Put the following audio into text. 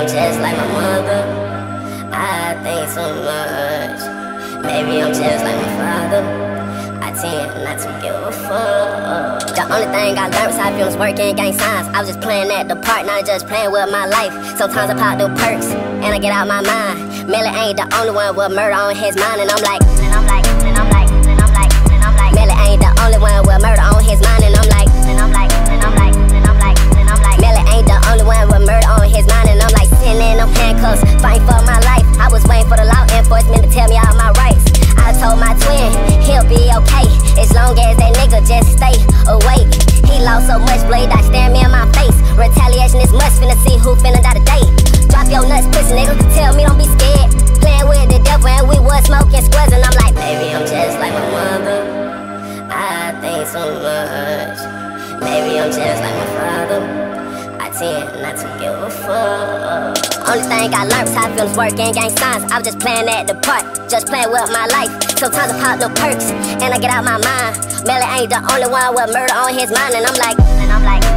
I'm just like my mother. I think too much. Maybe I'm just like my father. I tend not to give a fuck. The only thing I learned was how films work in gang signs. I was just playing at the part, not just playing with my life. Sometimes I pop the perks and I get out my mind. Melly ain't the only one with murder on his mind, and and I'm like, and I'm like, I so much. Maybe I'm just like my father. I tend not to give a fuck. Only thing I learned was how films work in gang signs. I was just playing at the part, just playing with my life. Sometimes I pop no perks and I get out my mind. Melly ain't the only one with murder on his mind, and and I'm like, and I'm like,